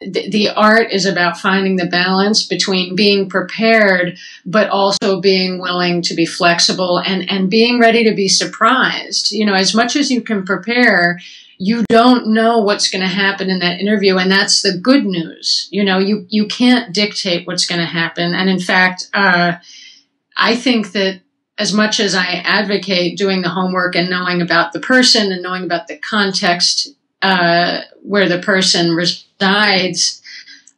the, the art is about finding the balance between being prepared, but also being willing to be flexible and, and being ready to be surprised. You know, as much as you can prepare, you don't know what's going to happen in that interview. And that's the good news. You know, you, you can't dictate what's going to happen. And in fact, uh, I think that as much as I advocate doing the homework and knowing about the person and knowing about the context uh, where the person resides,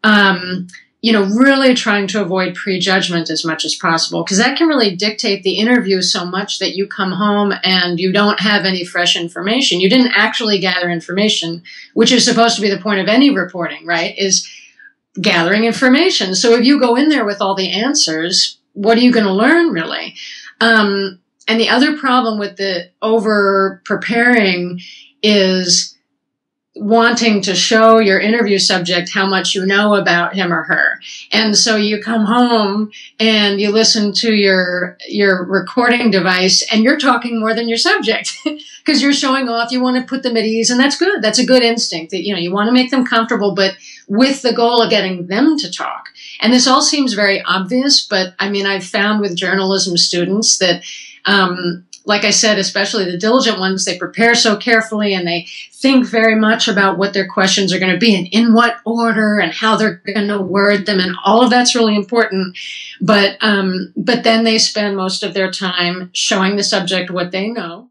um, you know, really trying to avoid prejudgment as much as possible because that can really dictate the interview so much that you come home and you don't have any fresh information. You didn't actually gather information, which is supposed to be the point of any reporting, right? Is gathering information. So if you go in there with all the answers, what are you going to learn really? Um, and the other problem with the over preparing is wanting to show your interview subject how much you know about him or her. And so you come home and you listen to your your recording device and you're talking more than your subject because you're showing off, you want to put them at ease and that's good. That's a good instinct that you know, you want to make them comfortable but with the goal of getting them to talk. And this all seems very obvious, but I mean I've found with journalism students that um, like I said, especially the diligent ones, they prepare so carefully and they think very much about what their questions are going to be and in what order and how they're going to word them, and all of that's really important. But um, but then they spend most of their time showing the subject what they know